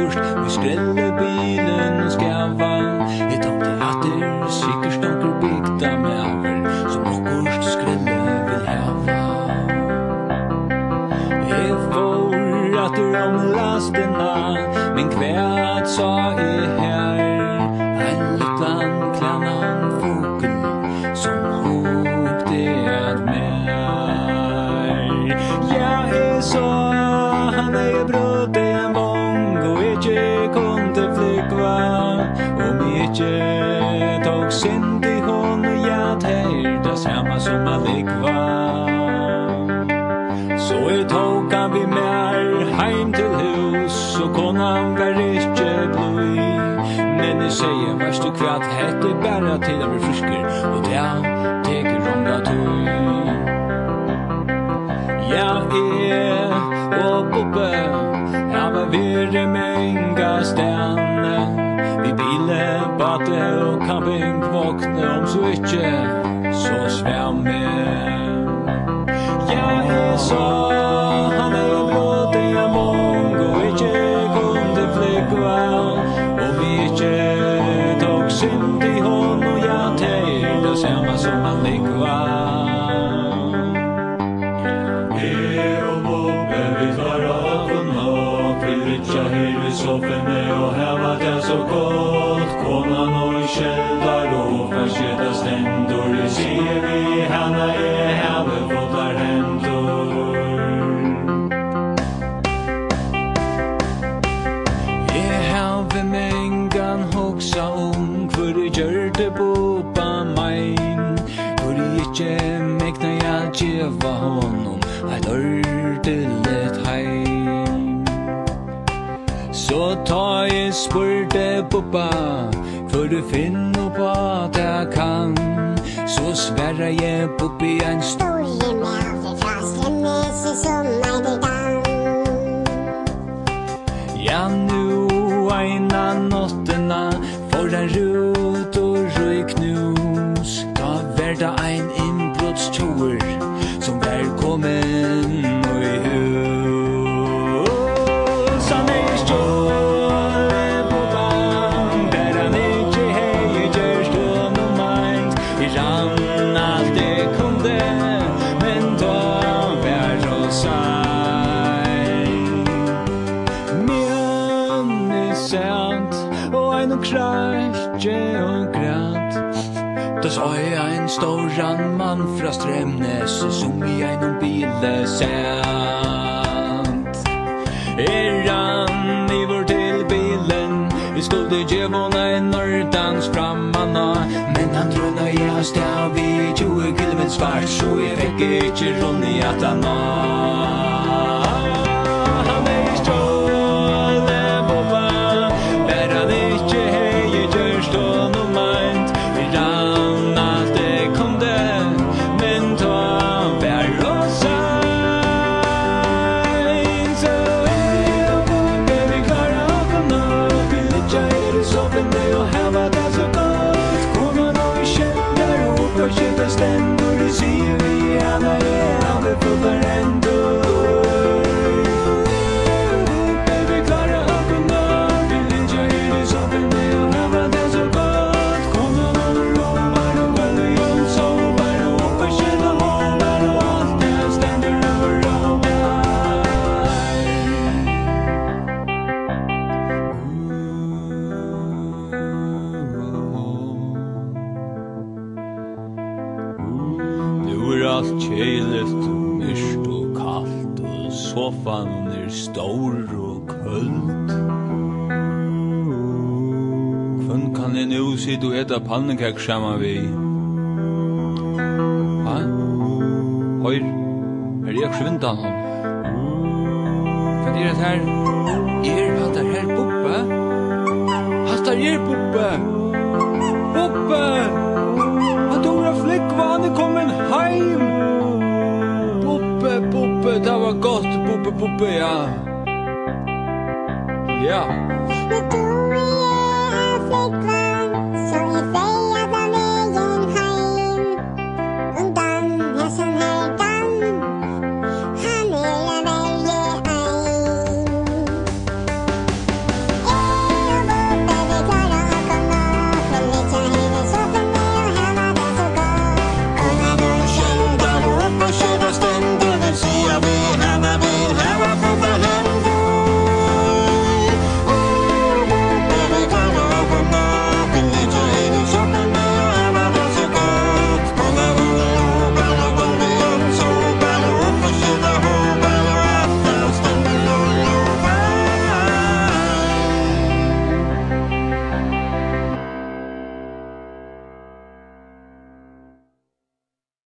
akkurs Vi skrelle bilen og skavan Jeg tomte hatter, sikker stanker bygda med aver Som akkurs skrelle vil hava. Jeg får du om lastena Men kvært sa jeg var ikkje blod Men jeg sier, vers du kvart, hette bæra til av frisker Og det er teker om bra Ja, jeg og Boppe Her var virre menga stene Vi bile, bate og camping Våkne om så ikkje, så svær med Ja, jeg sa hoppene og heva det så godt Kona noi kjeldar og hoppar skjeta stendur. I sier vi hana er heve fotar hendur. Jeg heve mengan hoksa om Hvor du gjør det bopa mein Hvor du ikke mekna jeg djeva honom Eit ordelet heim. Så ta jeg spurte boppa For du finner på at jeg kan. Så sverra jeg poppi en Store mæve fra slemmese som meg det Ja, nu eina nottena For en ro at Das øy ein storan mann fra stremnes Som i einum bile sent Er ran i vår til bilen Vi skulle djevona en nordans framanna Men han drønna i hans stav vi 20 kilometer svart Så jeg vekker ikke rundt i at han var er alt kjelet og myrst og kallt og sofaen er stor og køld Hvem kan jeg nu sitte og eta pannekak saman vi? Ha? Høyr, er jeg kvindan hon? Hva er det her? Er hattar her boppe? Hattar her boppe? 个不备啊，Yeah。